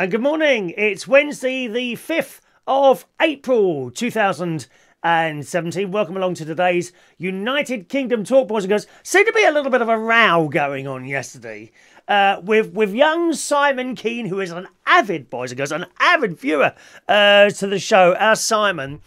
And good morning. It's Wednesday, the 5th of April 2017. Welcome along to today's United Kingdom Talk, boys and girls. Seemed to be a little bit of a row going on yesterday uh, with, with young Simon Keane, who is an avid, boys and girls, an avid viewer uh, to the show, our Simon,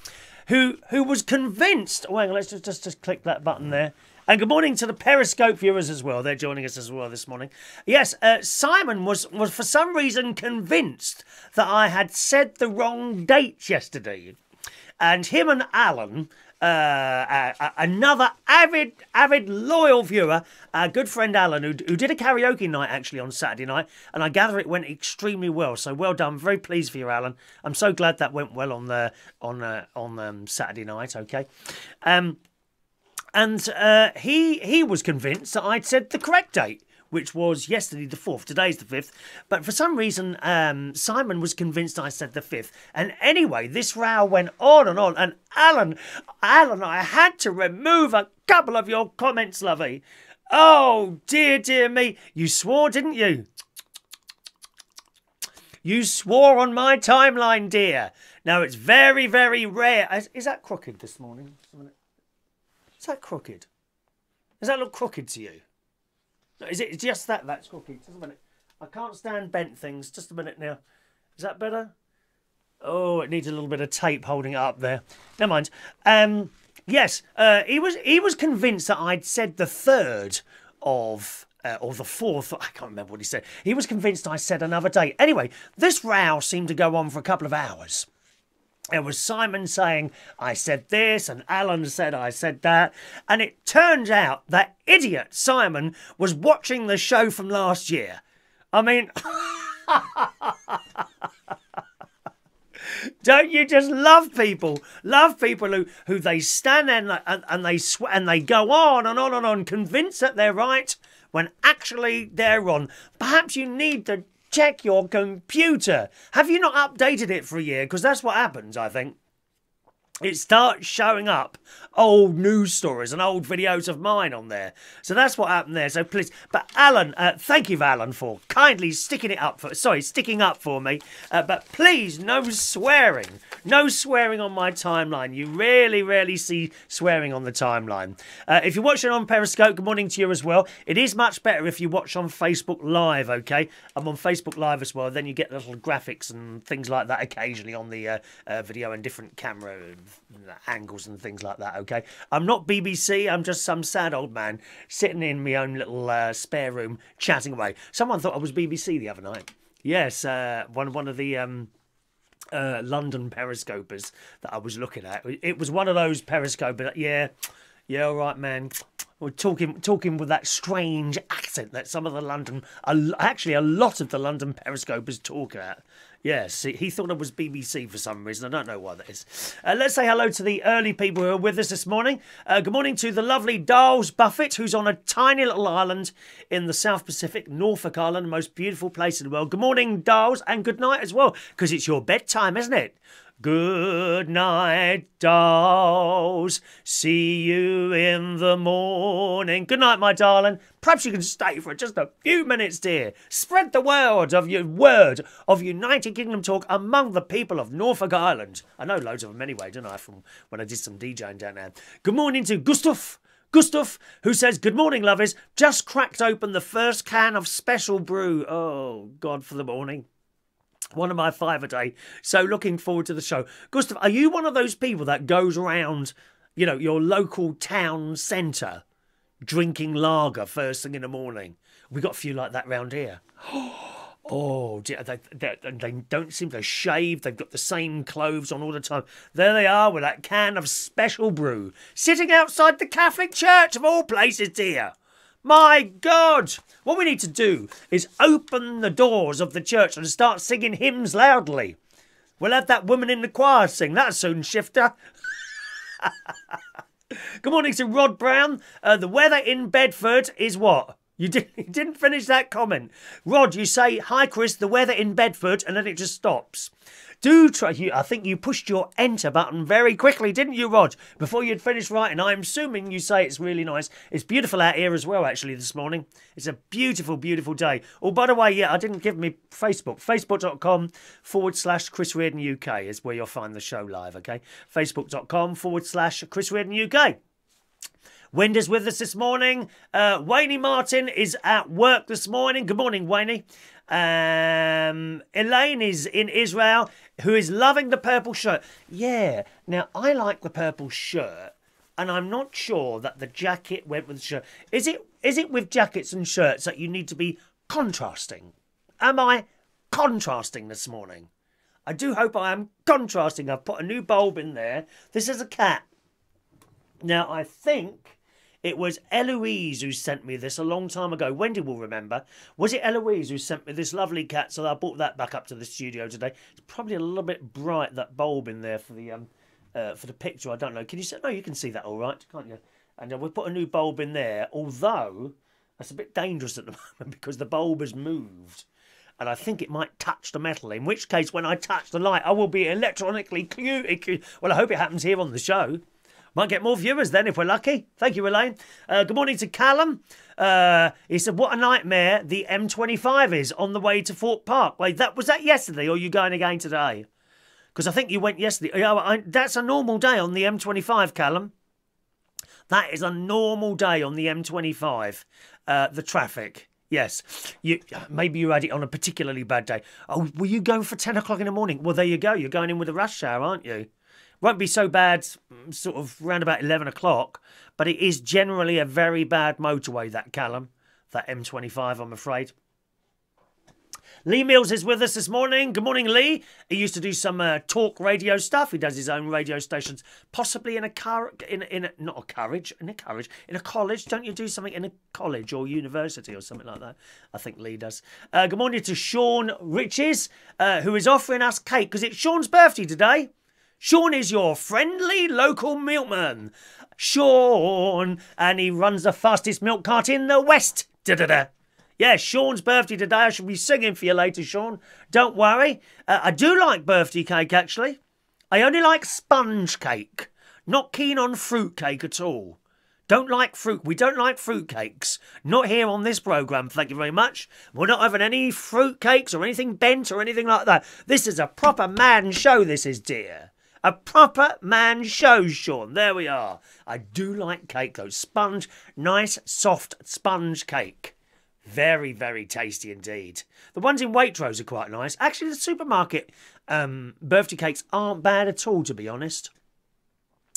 who, who was convinced. Oh, hang on, let's just, just, just click that button there. And good morning to the Periscope viewers as well. They're joining us as well this morning. Yes, uh, Simon was, was for some reason convinced that I had said the wrong date yesterday. And him and Alan, uh, uh, another avid, avid, loyal viewer, our good friend Alan, who, who did a karaoke night actually on Saturday night, and I gather it went extremely well. So well done, very pleased for you, Alan. I'm so glad that went well on the on uh, on um, Saturday night. Okay, um, and uh, he he was convinced that I'd said the correct date, which was yesterday the fourth. Today's the fifth, but for some reason um, Simon was convinced I said the fifth. And anyway, this row went on and on. And Alan, Alan, I had to remove a couple of your comments, lovey. Oh dear, dear me! You swore, didn't you? You swore on my timeline, dear. Now it's very, very rare. Is, is that crooked this morning? Is that crooked? Does that look crooked to you? No, is it just that that's crooked? Just a minute. I can't stand bent things. Just a minute now. Is that better? Oh, it needs a little bit of tape holding it up there. Never mind. Um, yes, uh, he was he was convinced that I'd said the third of uh, or the fourth. I can't remember what he said. He was convinced I said another date. Anyway, this row seemed to go on for a couple of hours. It was Simon saying, I said this, and Alan said, I said that. And it turns out that idiot Simon was watching the show from last year. I mean, don't you just love people? Love people who, who they stand there and, and, and they sw- and they go on and on and on, convinced that they're right when actually they're wrong. Perhaps you need to check your computer. Have you not updated it for a year? Because that's what happens, I think. It starts showing up old news stories and old videos of mine on there. So that's what happened there. So please, but Alan, uh, thank you, Alan, for kindly sticking it up for, sorry, sticking up for me. Uh, but please, no swearing. No swearing on my timeline. You rarely, rarely see swearing on the timeline. Uh, if you're watching on Periscope, good morning to you as well. It is much better if you watch on Facebook Live, okay? I'm on Facebook Live as well. Then you get little graphics and things like that occasionally on the uh, uh, video and different camera angles and things like that, okay? I'm not BBC, I'm just some sad old man sitting in my own little uh, spare room chatting away. Someone thought I was BBC the other night. Yes, uh, one one of the um, uh, London periscopers that I was looking at. It was one of those periscopers. Yeah, yeah, all right, man. We're talking talking with that strange accent that some of the London, actually a lot of the London periscopers talk at. Yes, he thought it was BBC for some reason. I don't know why that is. Uh, let's say hello to the early people who are with us this morning. Uh, good morning to the lovely Darles Buffett, who's on a tiny little island in the South Pacific, Norfolk Island, most beautiful place in the world. Good morning, Darles, and good night as well, because it's your bedtime, isn't it? Good night, dolls. See you in the morning. Good night, my darling. Perhaps you can stay for just a few minutes, dear. Spread the word of your word of United Kingdom talk among the people of Norfolk Island. I know loads of them anyway, don't I, from when I did some DJing down there. Good morning to Gustav. Gustav, who says, Good morning, lovers. Just cracked open the first can of special brew. Oh, God, for the morning. One of my five a day. So looking forward to the show. Gustav, are you one of those people that goes around, you know, your local town centre drinking lager first thing in the morning? We got a few like that round here. Oh, dear, they, they, they, don't seem to shave. They've got the same clothes on all the time. There they are with that can of special brew, sitting outside the Catholic Church of all places, dear. My God! What we need to do is open the doors of the church and start singing hymns loudly. We'll have that woman in the choir sing. That'll soon Shifter. Good morning to Rod Brown. Uh, the weather in Bedford is what? You you didn't finish that comment. Rod, you say, Hi, Chris, the weather in Bedford, and then it just stops. Do try. You, I think you pushed your enter button very quickly, didn't you, Rod? Before you'd finished writing. I'm assuming you say it's really nice. It's beautiful out here as well, actually, this morning. It's a beautiful, beautiful day. Oh, by the way, yeah, I didn't give me Facebook. Facebook.com forward slash Chris Reardon UK is where you'll find the show live, okay? Facebook.com forward slash Chris Reardon UK. Wendy's with us this morning. Uh, Wayne Martin is at work this morning. Good morning, Wayne. Um, Elaine is in Israel, who is loving the purple shirt. Yeah, now I like the purple shirt, and I'm not sure that the jacket went with the shirt. Is it? Is it with jackets and shirts that you need to be contrasting? Am I contrasting this morning? I do hope I am contrasting. I've put a new bulb in there. This is a cat. Now I think it was Eloise who sent me this a long time ago. Wendy will remember. Was it Eloise who sent me this lovely cat? So I brought that back up to the studio today. It's probably a little bit bright that bulb in there for the um uh, for the picture. I don't know. Can you see? No, you can see that all right, can't you? And uh, we put a new bulb in there. Although that's a bit dangerous at the moment because the bulb has moved and I think it might touch the metal, in which case, when I touch the light, I will be electronically. Well, I hope it happens here on the show. Might get more viewers then if we're lucky. Thank you, Elaine. Uh, good morning to Callum. Uh, he said, "What a nightmare the M25 is on the way to Thorpe Park." Wait, that was that yesterday, or you going again today? Because I think you went yesterday. Yeah, I, that's a normal day on the M25, Callum. That is a normal day on the M25. Uh, the traffic. Yes, you maybe you had it on a particularly bad day. Oh, were you going for ten o'clock in the morning? Well, there you go. You're going in with a rush hour, aren't you? Won't be so bad, mm, sort of round about 11 o'clock, but it is generally a very bad motorway, that Callum, that M25, I'm afraid. Lee Mills is with us this morning. Good morning, Lee. He used to do some uh, talk radio stuff. He does his own radio stations, possibly in a car, in in a, not a courage, in a courage, in a college. Don't you do something in a college or university or something like that? I think Lee does. Uh, good morning to Shaun Riches, uh, who is offering us cake because it's Shaun's birthday today. Shaun is your friendly local milkman. Shaun, and he runs the fastest milk cart in the West. Da da da. Yeah, Shaun's birthday today. I shall be singing for you later, Shaun. Don't worry. Uh, I do like birthday cake, actually. I only like sponge cake. Not keen on fruit cake at all. Don't like fruit. We don't like fruit cakes. Not here on this programme, thank you very much. We're not having any fruit cakes or anything bent or anything like that. This is a proper man show, this is, dear. A proper man show, Shaun. There we are. I do like cake though. Sponge, nice, soft sponge cake. Very, very tasty indeed. The ones in Waitrose are quite nice. Actually, the supermarket um, birthday cakes aren't bad at all, to be honest.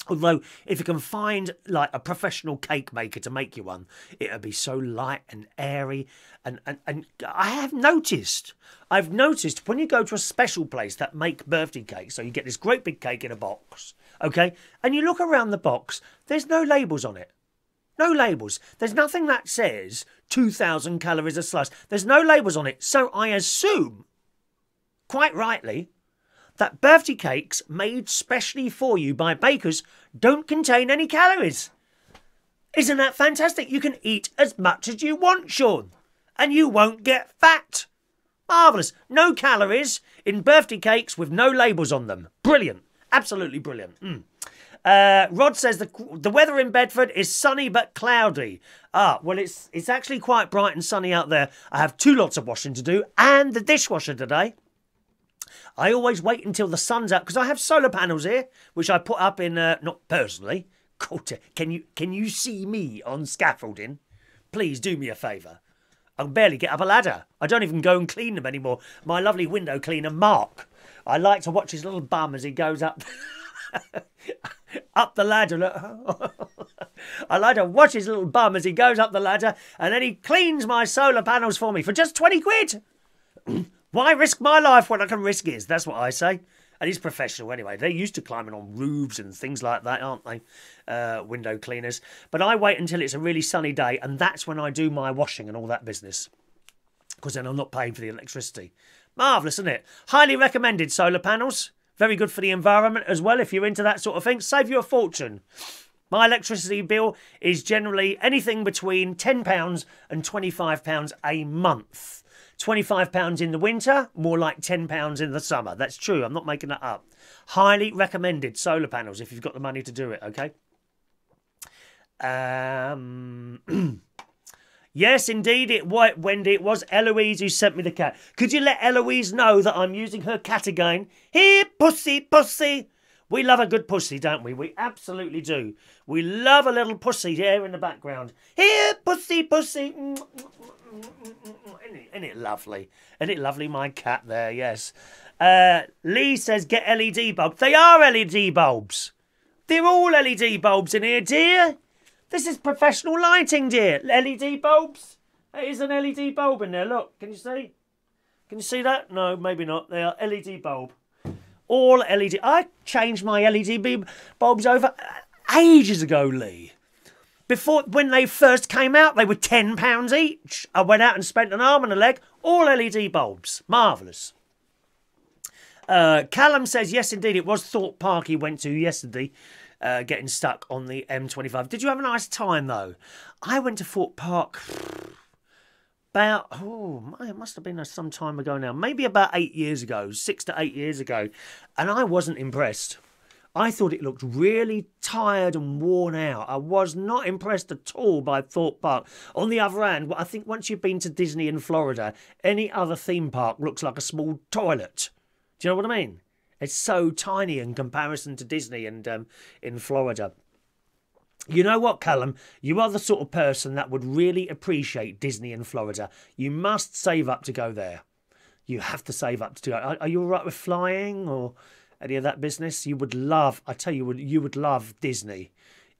Although, if you can find like a professional cake maker to make you one, it'll be so light and airy. And, and, and I have noticed, I've noticed when you go to a special place that make birthday cakes, so you get this great big cake in a box, okay, and you look around the box, there's no labels on it. No labels. There's nothing that says 2,000 calories a slice. There's no labels on it. So I assume, quite rightly, that birthday cakes made specially for you by bakers don't contain any calories. Isn't that fantastic? You can eat as much as you want, Shaun, and you won't get fat. Marvellous. No calories in birthday cakes with no labels on them. Brilliant. Absolutely brilliant. Mm. Uh, Rod says the the weather in Bedford is sunny but cloudy. Ah, well, it's it's actually quite bright and sunny out there. I have two lots of washing to do and the dishwasher today. I always wait until the sun's out because I have solar panels here, which I put up in uh, not personally. Can you can you see me on scaffolding? Please do me a favour. I can barely get up a ladder. I don't even go and clean them anymore. My lovely window cleaner, Mark. I like to watch his little bum as he goes up up the ladder. I like to watch his little bum as he goes up the ladder, and then he cleans my solar panels for me for just twenty quid. Why risk my life when I can risk his? That's what I say. And he's professional anyway. They're used to climbing on roofs and things like that, aren't they? Uh, window cleaners. But I wait until it's a really sunny day, and that's when I do my washing and all that business. Because then I'm not paying for the electricity. Marvellous, isn't it? Highly recommended solar panels. Very good for the environment as well if you're into that sort of thing. Save you a fortune. My electricity bill is generally anything between £10 and £25 a month. £25 in the winter, more like £10 in the summer. That's true, I'm not making that up. Highly recommended solar panels if you've got the money to do it, okay? Um, yes, indeed, it was Wendy. It was Eloise who sent me the cat. Could you let Eloise know that I'm using her cat again? Here, pussy, pussy. We love a good pussy, don't we? We absolutely do. We love a little pussy there in the background. Here, pussy, pussy. Isn't it, isn't it lovely? Isn't it lovely, my cat there? Yes. Uh, Lee says, get LED bulbs. They are LED bulbs. They're all LED bulbs in here, dear. This is professional lighting, dear. LED bulbs. There is an LED bulb in there. Look, can you see? Can you see that? No, maybe not. They are LED bulb. All LED. I changed my LED bulbs over ages ago, Lee. Before, when they first came out, they were £10 each. I went out and spent an arm and a leg. All LED bulbs. Marvellous. Uh, Callum says, yes, indeed, it was Thorpe Park he went to yesterday uh, getting stuck on the M25. Did you have a nice time though? I went to Thorpe Park about oh it must have been some time ago now, maybe about eight years ago, six to eight years ago, and I wasn't impressed. I thought it looked really tired and worn out. I was not impressed at all by Thorpe Park. On the other hand, I think once you've been to Disney in Florida, any other theme park looks like a small toilet. Do you know what I mean? It's so tiny in comparison to Disney and um, in Florida. You know what, Callum? You are the sort of person that would really appreciate Disney in Florida. You must save up to go there. You have to save up to go. Are, are you all right with flying or any of that business? You would love. I tell you, you would love Disney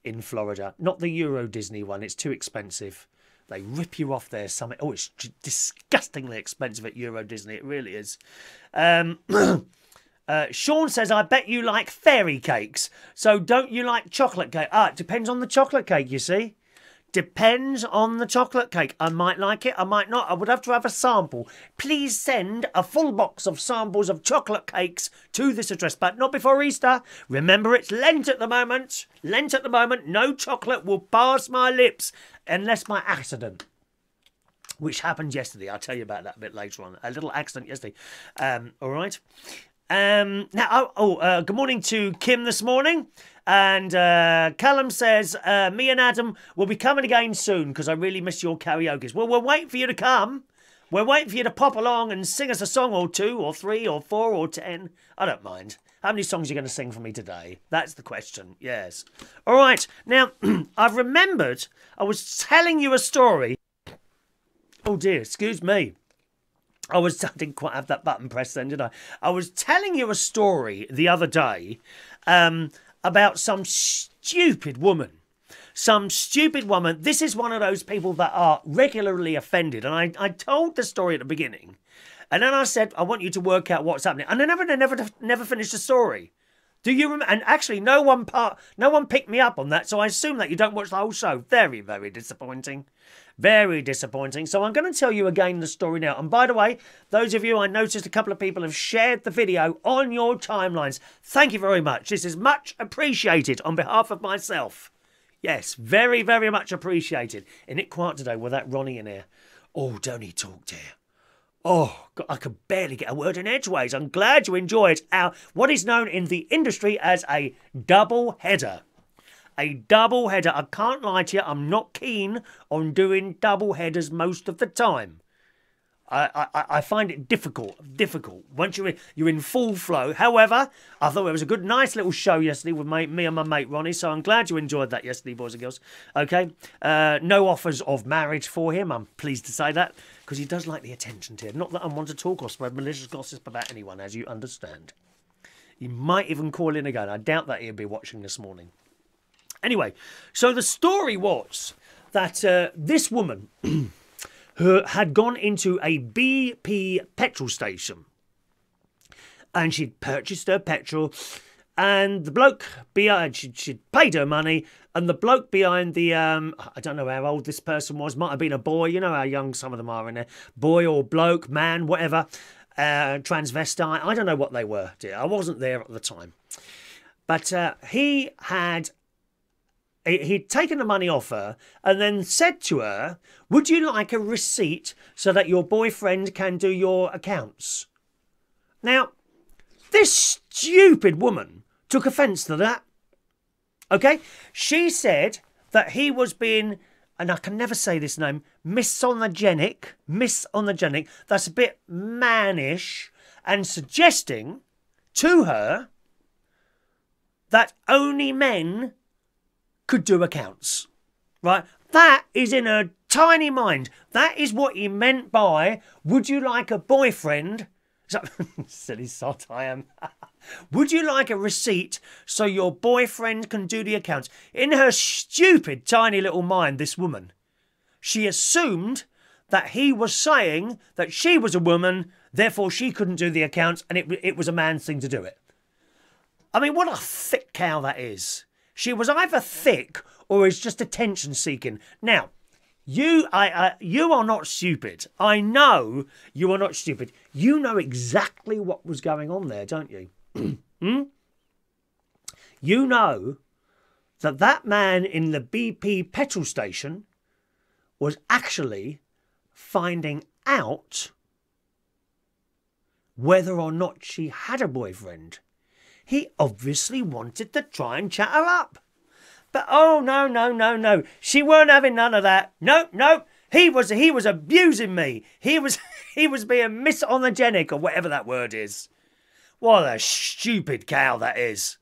in Florida. Not the Euro Disney one. It's too expensive. They rip you off there. Some oh, it's disgustingly expensive at Euro Disney. It really is. Um, Uh, Shaun says, I bet you like fairy cakes. So don't you like chocolate cake? Ah, it depends on the chocolate cake, you see. Depends on the chocolate cake. I might like it, I might not. I would have to have a sample. Please send a full box of samples of chocolate cakes to this address, but not before Easter. Remember, it's Lent at the moment. Lent at the moment. No chocolate will pass my lips unless by accident which happened yesterday. I'll tell you about that a bit later on. A little accident yesterday. Um, all right. Um, now, oh, oh uh, good morning to Kim this morning. And uh, Callum says, uh, me and Adam will be coming again soon because I really miss your karaoke. Well, we're waiting for you to come. We're waiting for you to pop along and sing us a song or two or three or four or ten. I don't mind. How many songs are you going to sing for me today? That's the question. Yes. All right. Now, I've remembered I was telling you a story. Oh dear, excuse me. I was I didn't quite have that button pressed then, did I? I was telling you a story the other day um, about some stupid woman. Some stupid woman. This is one of those people that are regularly offended. And I, I told the story at the beginning. And then I said, I want you to work out what's happening. And I never, never, never finished the story. Do you remember? And actually, no one part, no one picked me up on that. So I assume that you don't watch the whole show. Very, very disappointing. Very disappointing. So I'm going to tell you again the story now. And by the way, those of you, I noticed a couple of people have shared the video on your timelines. Thank you very much. This is much appreciated on behalf of myself. Yes, very, very much appreciated. In it quiet today with that Ronnie in here. Oh, don't he talk, dear? Oh, God, I could barely get a word in edgeways. I'm glad you enjoyed our what is known in the industry as a double header. A double header. I can't lie to you, I'm not keen on doing double headers most of the time. I, I, I find it difficult, difficult. Once you're in, you're in full flow. However, I thought it was a good, nice little show yesterday with my, me and my mate Ronnie. So I'm glad you enjoyed that yesterday, boys and girls. Okay, uh, no offers of marriage for him. I'm pleased to say that because he does like the attention to Not that I want to talk or spread malicious gossip about anyone, as you understand. He might even call in again. I doubt that he'll be watching this morning. Anyway, so the story was that uh, this woman who had gone into a BP petrol station. And she'd purchased her petrol and the bloke behind she'd, she'd paid her money and the bloke behind the um i don't know how old this person was might have been a boy you know how young some of them are in there boy or bloke man whatever uh transvestite i don't know what they were dear i wasn't there at the time. But uh, he had he'd taken the money off her and then said to her, Would you like a receipt so that your boyfriend can do your accounts? Now, this stupid woman took offence to that. Okay? She said that he was being, and I can never say this name, misogynenic, misogynenic, that's a bit mannish, and suggesting to her that only men could do accounts. Right? That is in her tiny mind. That is what he meant by, would you like a boyfriend? So, silly sot I am. would you like a receipt so your boyfriend can do the accounts? In her stupid tiny little mind, this woman, she assumed that he was saying that she was a woman, therefore she couldn't do the accounts, and it, it was a man's thing to do it. I mean, what a thick cow that is. She was either thick or is just attention seeking. Now, you, I, I, you are not stupid. I know you are not stupid. You know exactly what was going on there, don't you? hmm? You know that that man in the BP petrol station was actually finding out whether or not she had a boyfriend. He obviously wanted to try and chat her up. But oh no, no, no, no. She weren't having none of that. Nope, nope. He was he was abusing me. He was he was being misogynenic or whatever that word is. What a stupid cow that is.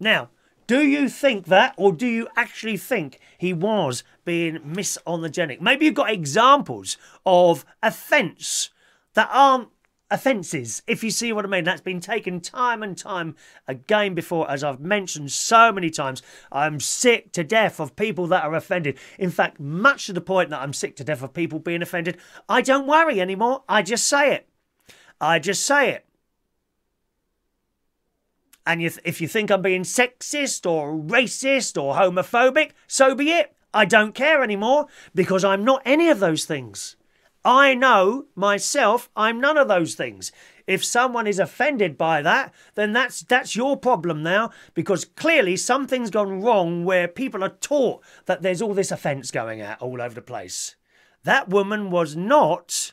Now, do you think that, or do you actually think he was being misogynenic? Maybe you've got examples of offence that aren't offences, if you see what I mean. That's been taken time and time again before, as I've mentioned so many times. I'm sick to death of people that are offended. In fact, much to the point that I'm sick to death of people being offended, I don't worry anymore. I just say it. I just say it. And if you think I'm being sexist or racist or homophobic, so be it. I don't care anymore because I'm not any of those things. I know myself I'm none of those things. If someone is offended by that, then that's that's your problem now because clearly something's gone wrong where people are taught that there's all this offence going out all over the place. That woman was not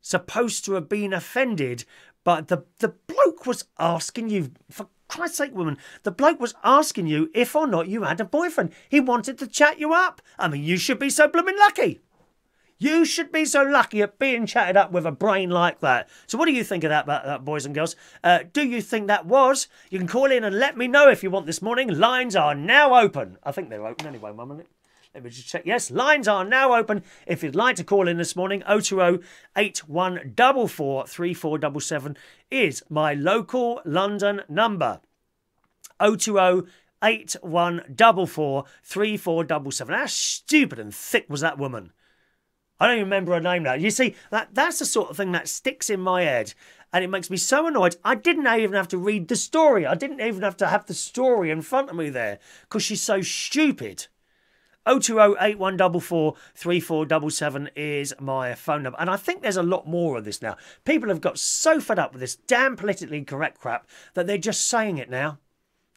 supposed to have been offended, but the the bloke was asking you for Christ's sake, woman, the bloke was asking you if or not you had a boyfriend. He wanted to chat you up. I mean, you should be so blooming lucky. You should be so lucky at being chatted up with a brain like that. So, what do you think of that, about that boys and girls? Uh, do you think that was? You can call in and let me know if you want this morning. Lines are now open. I think they're open anyway, Mum. Let me just check. Yes, lines are now open. If you'd like to call in this morning, 020 8144 3477 is my local London number. 020 8144 3477. How stupid and thick was that woman? I don't even remember her name now. You see, that that's the sort of thing that sticks in my head and it makes me so annoyed. I didn't even have to read the story. I didn't even have to have the story in front of me there because she's so stupid. 020-8144-3477 is my phone number. And I think there's a lot more of this now. People have got so fed up with this damn politically correct crap that they're just saying it now.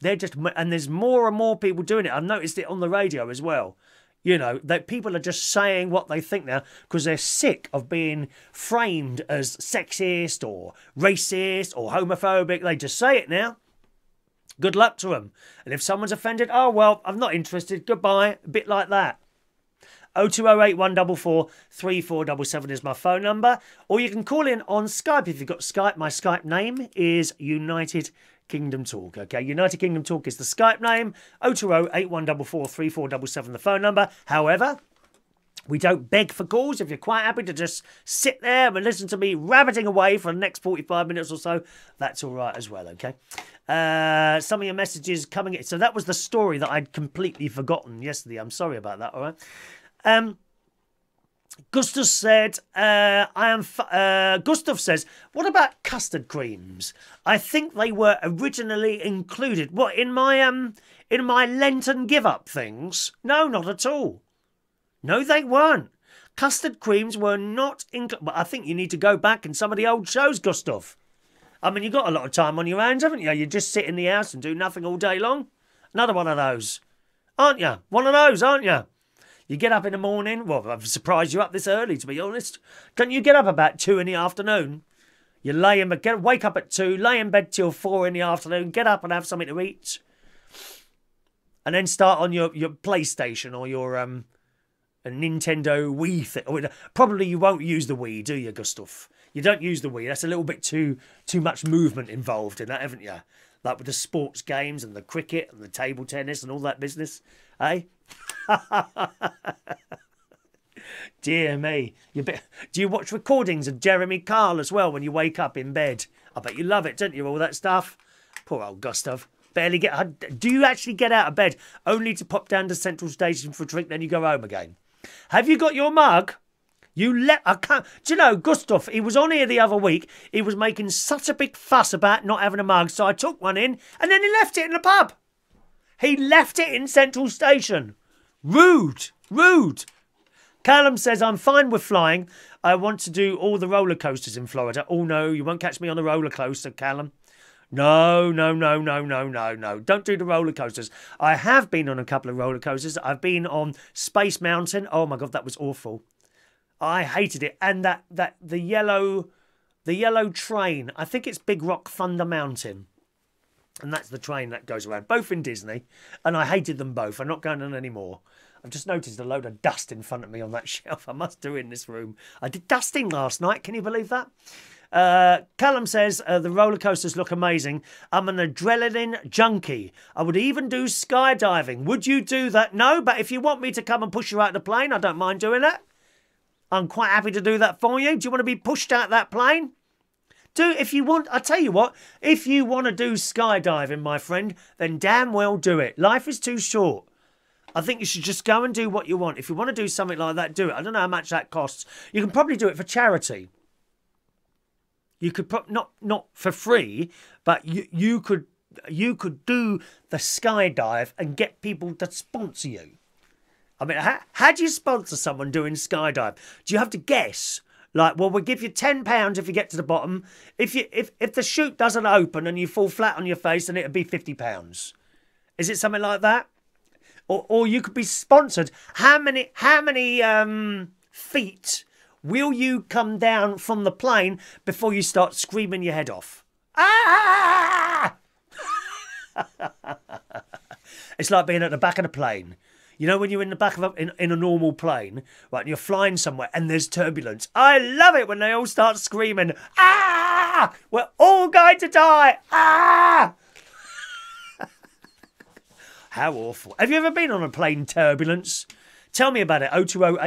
They're just, and there's more and more people doing it. I've noticed it on the radio as well. You know, that people are just saying what they think now because they're sick of being framed as sexist or racist or homophobic. They just say it now. Good luck to them. And if someone's offended, oh, well, I'm not interested. Goodbye. A bit like that. 0208 144 3477 is my phone number. Or you can call in on Skype if you've got Skype. My Skype name is United Kingdom Talk. Okay, United Kingdom Talk is the Skype name. 020 8144 3477 the phone number. However, we don't beg for calls. If you're quite happy to just sit there and listen to me rabbiting away for the next 45 minutes or so, that's all right as well, okay? Uh, some of your messages coming in. So that was the story that I'd completely forgotten yesterday. I'm sorry about that, all right? Um, Gustav said, uh, I am. Uh, Gustav says, what about custard creams? I think they were originally included. What in my um in my Lenten give up things? No, not at all. No, they weren't. Custard creams were not included. But I think you need to go back in some of the old shows, Gustav. I mean, you've got a lot of time on your hands, haven't you? You just sit in the house and do nothing all day long. Another one of those. aren't you? One of those, aren't you? You get up in the morning. Well, I'm surprised you're up this early, to be honest. Don't you get up about two in the afternoon? You lay in bed, get, wake up at two, lay in bed till four in the afternoon, get up and have something to eat, and then start on your, your PlayStation or your um, a Nintendo Wii thing. Probably you won't use the Wii, do you, Gustav? You don't use the Wii. That's a little bit too too much movement involved in that, haven't you? Like with the sports games and the cricket and the table tennis and all that business, eh? Dear me. You be, do you watch recordings of Jeremy Kyle as well when you wake up in bed? I bet you love it, don't you? All that stuff. Poor old Gustav. Barely get. Do you actually get out of bed only to pop down to Central Station for a drink, then you go home again? Have you got your mug? You let I can't. Do you know Gustav? He was on here the other week. He was making such a big fuss about not having a mug, so I took one in, and then he left it in the pub. He left it in Central Station. Rude, rude. Callum says, I'm fine with flying. I want to do all the roller coasters in Florida. Oh, no, you won't catch me on the roller coaster, Callum. No, no, no, no, no, no, no. Don't do the roller coasters. I have been on a couple of roller coasters. I've been on Space Mountain. Oh my god, that was awful. I hated it. And that that the yellow the yellow train. I think it's Big Rock Thunder Mountain. And that's the train that goes around, both in Disney. And I hated them both. I'm not going on anymore. I've just noticed a load of dust in front of me on that shelf. I must do in this room. I did dusting last night. Can you believe that? Uh, Callum says uh, the roller coasters look amazing. I'm an adrenaline junkie. I would even do skydiving. Would you do that? No, but if you want me to come and push you out of the plane, I don't mind doing that. I'm quite happy to do that for you. Do you want to be pushed out that plane? Do if you want. I tell you what. If you want to do skydiving, my friend, then damn well do it. Life is too short. I think you should just go and do what you want. If you want to do something like that, do it. I don't know how much that costs. You can probably do it for charity. You could not not for free, but you you could you could do the skydive and get people to sponsor you. I mean, how, how do you sponsor someone doing skydive? Do you have to guess? Like, well, we'll give you ten pounds if you get to the bottom. If you if if the chute doesn't open and you fall flat on your face, then it'd be fifty pounds. Is it something like that? Or or you could be sponsored. How many how many um feet Will you come down from the plane before you start screaming your head off? Ah! it's like being at the back of the plane. You know when you're in the back of a, in, in a normal plane, right, and you're flying somewhere and there's turbulence. I love it when they all start screaming, ah! We're all going to die! Ah! How awful. Have you ever been on a plane turbulence? Tell me about it. 020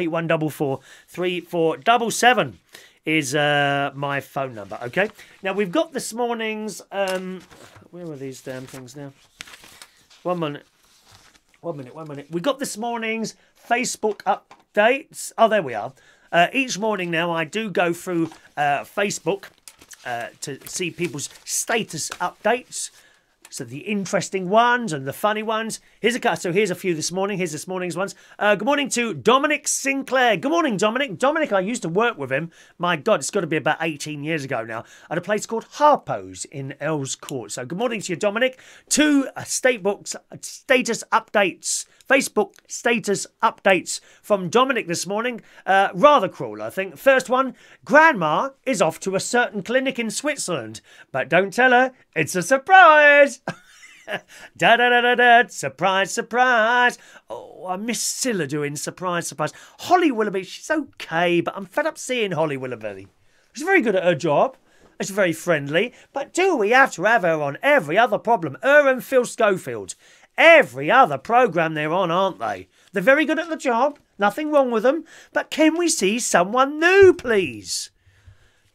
is uh, my phone number. Okay. Now we've got this morning's. Um, where are these damn things now? One minute. One minute. One minute. We got this morning's Facebook updates. Oh, there we are. Uh, each morning now, I do go through uh, Facebook uh, to see people's status updates. So the interesting ones and the funny ones. Here's a cut. So here's a few this morning. Here's this morning's ones. Uh, good morning to Dominic Sinclair. Good morning, Dominic. Dominic, I used to work with him. My God, it's got to be about 18 years ago now at a place called Harpo's in Earls Court. So good morning to you, Dominic. Two uh, state books status updates. Facebook status updates from Dominic this morning. Uh, rather cruel, I think. First one Grandma is off to a certain clinic in Switzerland, but don't tell her, it's a surprise. da da da da da, surprise, surprise. Oh, I miss Cilla doing surprise, surprise. Holly Willoughby, she's okay, but I'm fed up seeing Holly Willoughby. She's very good at her job. She's very friendly, but do we have to have her on every other problem? Her and Phil Schofield every other programme they're on, aren't they? They're very good at the job, nothing wrong with them, but can we see someone new, please?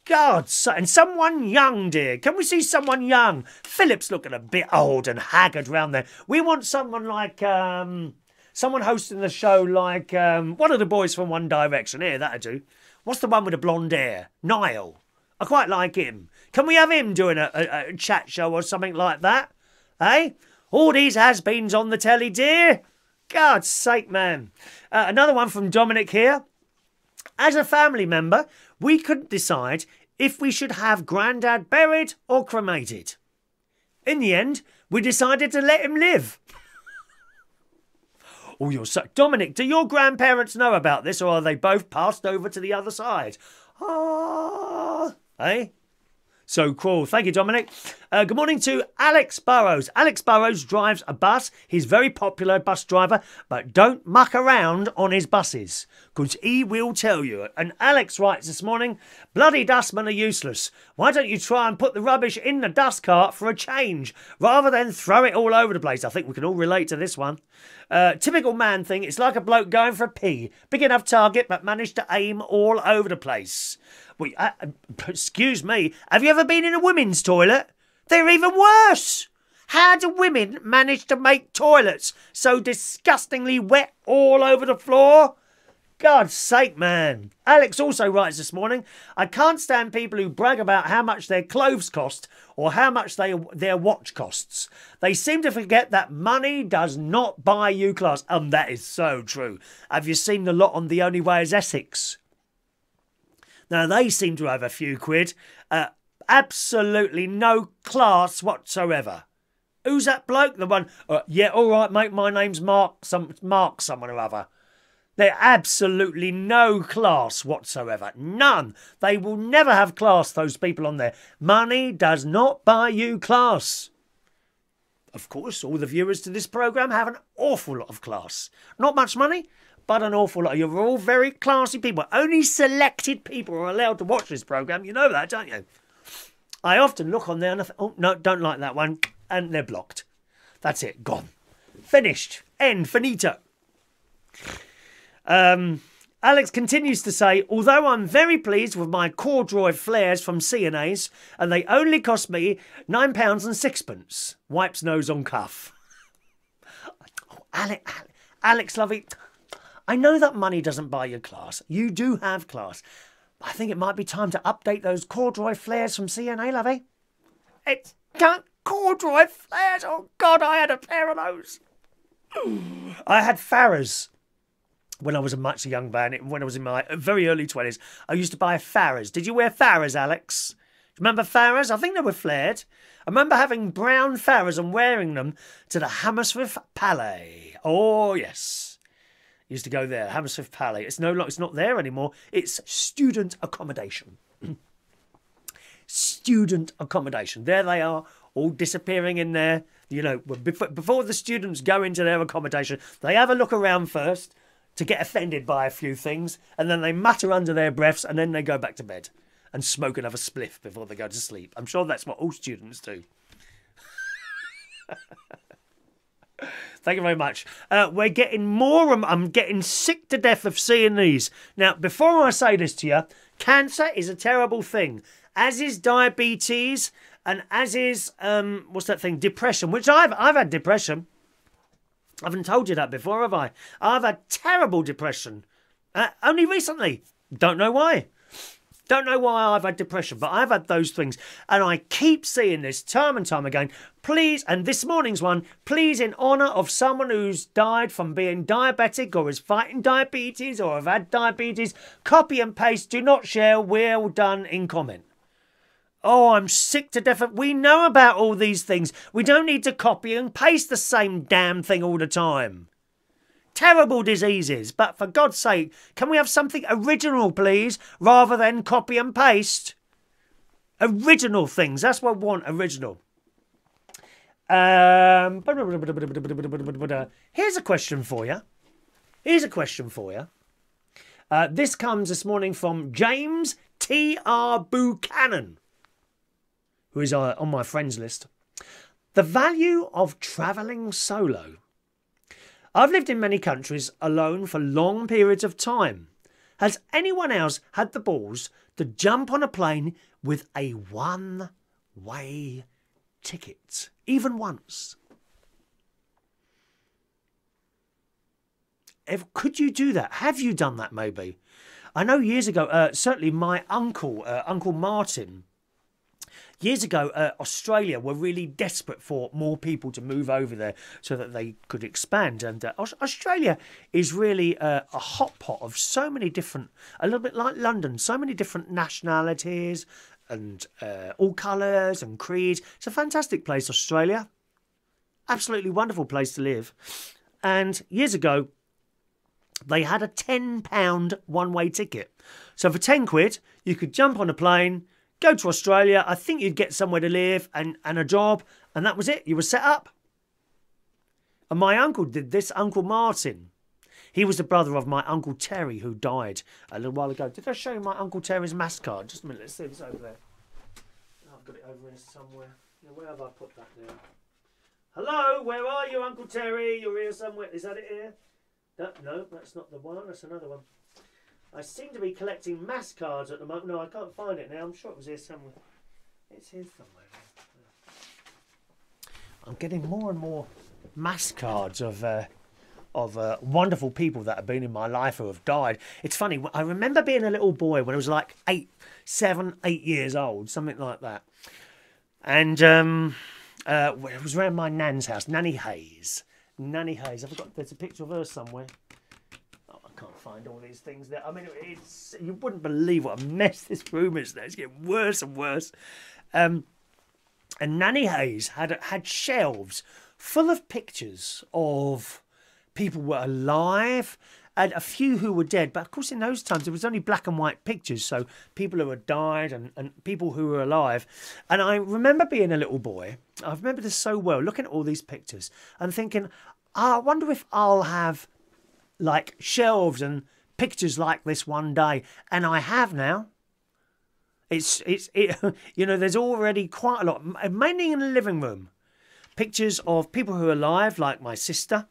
God, and someone young, dear. Can we see someone young? Philip's looking a bit old and haggard round there. We want someone like, um, someone hosting the show like, um, one of the boys from One Direction. Here, that'll do. What's the one with the blonde hair? Niall. I quite like him. Can we have him doing a, a, a chat show or something like that? Eh? All these has-beens on the telly, dear. God's sake, man. Uh, another one from Dominic here. As a family member, we couldn't decide if we should have Grandad buried or cremated. In the end, we decided to let him live. Oh, you're so. Dominic, do your grandparents know about this or are they both passed over to the other side? Ah. Eh? So cruel. Thank you, Dominic. Uh, good morning to Alex Burrows. Alex Burrows drives a bus. He's very popular bus driver, but don't muck around on his buses, because he will tell you. And Alex writes this morning, bloody dustmen are useless. Why don't you try and put the rubbish in the dust cart for a change, rather than throw it all over the place? I think we can all relate to this one. Uh, typical man thing, it's like a bloke going for a pee. Big enough target, but managed to aim all over the place. Well, uh, excuse me, have you ever been in a women's toilet? They're even worse. How do women manage to make toilets so disgustingly wet all over the floor? God's sake, man. Alex also writes this morning I can't stand people who brag about how much their clothes cost or how much they, their watch costs. They seem to forget that money does not buy you class. And that is so true. Have you seen the lot on The Only Way is Essex? Now, they seem to have a few quid. Uh, absolutely no class whatsoever. Who's that bloke? The one, uh, yeah, all right, mate, my name's Mark, some Mark someone or other. They're absolutely no class whatsoever. None. They will never have class, those people on there. Money does not buy you class. Of course, all the viewers to this programme have an awful lot of class. Not much money, but an awful lot. You're all very classy people. Only selected people are allowed to watch this programme. You know that, don't you? I often look on there and I think, oh, no, don't like that one. And they're blocked. That's it. Gone. Finished. End. Finito. Um, Alex continues to say, although I'm very pleased with my corduroy flares from C&A's, and they only cost me £9 and sixpence. Wipes nose on cuff. oh, Alex, Alex, lovey, I know that money doesn't buy you class. You do have class. I think it might be time to update those corduroy flares from C&A, lovey. It's corduroy flares. Oh, God, I had a pair of those. I had Farah's when I was a much young man, when I was in my very early 20s, I used to buy Farah's. Did you wear Farah's, Alex? Remember Farah's? I think they were flared. I remember having brown Farah's and wearing them to the Hammersmith Palais. Oh, yes. Used to go there, Hammersmith Palais. It's no it's not there anymore. It's student accommodation. student accommodation. There they are, all disappearing in there. You know, before the students go into their accommodation, they have a look around first to get offended by a few things, and then they mutter under their breaths, and then they go back to bed and smoke another spliff before they go to sleep. I'm sure that's what all students do. Thank you very much. Uh, we're getting more. I'm getting sick to death of seeing these. Now, before I say this to you, cancer is a terrible thing, as is diabetes, and as is um, what's that thing? Depression. Which I've I've had depression. I haven't told you that before, have I? I've had terrible depression. Uh, only recently. Don't know why. Don't know why I've had depression, but I've had those things. And I keep seeing this time and time again. Please, and this morning's one, please, in honour of someone who's died from being diabetic or is fighting diabetes or have had diabetes, copy and paste, do not share, well done in comment. Oh, I'm sick to death of. We know about all these things. We don't need to copy and paste the same damn thing all the time. Terrible diseases, but for God's sake, can we have something original, please, rather than copy and paste? Original things. That's what I want, original. Um, here's a question for you. Here's a question for you. Uh, this comes this morning from James T.R. Buchanan who is uh, on my friends list. The value of travelling solo. I've lived in many countries alone for long periods of time. Has anyone else had the balls to jump on a plane with a one way ticket, even once? If, could you do that? Have you done that maybe? I know years ago, uh, certainly my uncle, uh, Uncle Martin, Years ago, uh, Australia were really desperate for more people to move over there so that they could expand. And uh, Australia is really uh, a hot pot of so many different, a little bit like London, so many different nationalities and uh, all colours and creeds. It's a fantastic place, Australia. Absolutely wonderful place to live. And years ago, they had a £10 one way ticket. So for 10 quid, you could jump on a plane, go to Australia. I think you'd get somewhere to live and, and a job, and that was it. You were set up. And my uncle did this, Uncle Martin. He was the brother of my Uncle Terry, who died a little while ago. Did I show you my Uncle Terry's mass card? Just a minute, let's see if it's over there. Oh, I've got it over here somewhere. Now, where have I put that now? Hello, where are you, Uncle Terry? You're here somewhere. Is that it here? No, that's not the one. That's another one. I seem to be collecting mass cards at the moment. No, I can't find it now. I'm sure it was here somewhere. It's here somewhere. I'm getting more and more mass cards of uh, of uh, wonderful people that have been in my life who have died. It's funny. I remember being a little boy when I was like eight, seven, eight years old, something like that, and um, uh, it was around my nan's house, Nanny Hayes. Nanny Hayes. I've got there's a picture of her somewhere. Can't find all these things there. I mean, it's you wouldn't believe what a mess this room is. Now it's getting worse and worse. Um, and Nanny Hayes had had shelves full of pictures of people who were alive and a few who were dead. But of course, in those times, it was only black and white pictures. So people who had died and, and people who were alive. And I remember being a little boy, I remember this so well, looking at all these pictures and thinking, oh, I wonder if I'll have like shelves and pictures like this one day. And I have now. It's, it's, it, you know, there's already quite a lot, mainly in the living room. Pictures of people who are alive, like my sister,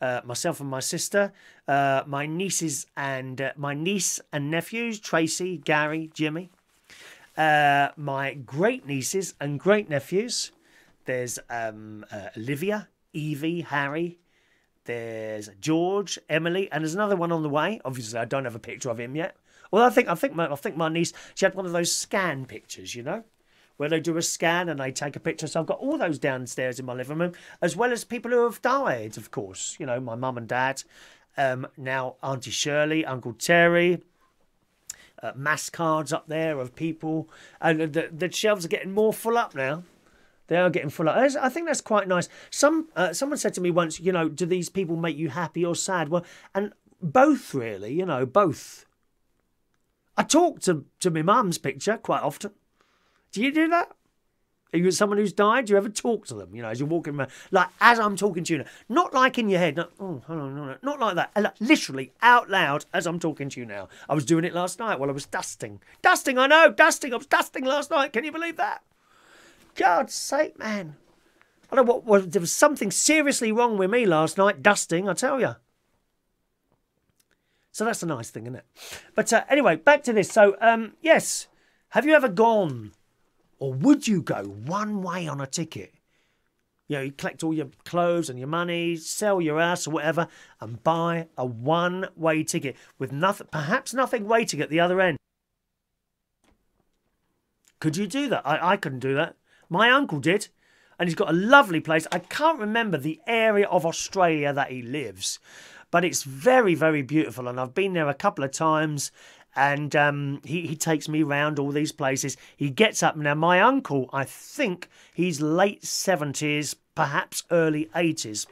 uh, myself and my sister, uh, my nieces and uh, my niece and nephews, Tracy, Gary, Jimmy, uh, my great nieces and great nephews. There's um, uh, Olivia, Evie, Harry. There's George, Emily, and there's another one on the way. Obviously, I don't have a picture of him yet. Well, I think I think my I think my niece she had one of those scan pictures, you know where they do a scan and they take a picture. So I've got all those downstairs in my living room, as well as people who have died, of course. You know, my mum and dad, um, now Auntie Shirley, Uncle Terry. Uh, mass cards up there of people, and the, the shelves are getting more full up now. They are getting full up. I think that's quite nice. Some uh, someone said to me once, you know, do these people make you happy or sad? Well, and both really, you know, both. I talk to to my mum's picture quite often. Do you do that? Are you someone who's died? Do you ever talk to them? You know, as you're walking around, like as I'm talking to you now, not like in your head, not, oh, hold on, no, no, not like that. Like, literally out loud as I'm talking to you now. I was doing it last night while I was dusting. Dusting, I know, dusting. I was dusting last night. Can you believe that? God's sake, man. I don't know what was. There was something seriously wrong with me last night, dusting. I tell you. So that's a nice thing, isn't it? But uh, anyway, back to this. So, um, yes, have you ever gone? Or would you go one way on a ticket? You know, you collect all your clothes and your money, sell your ass or whatever, and buy a one way ticket with nothing, perhaps nothing waiting at the other end. Could you do that? I, I couldn't do that. My uncle did, and he's got a lovely place. I can't remember the area of Australia that he lives, but it's very, very beautiful, and I've been there a couple of times and um, he, he takes me round all these places. He gets up. Now, my uncle, I think he's late 70s, perhaps early 80s.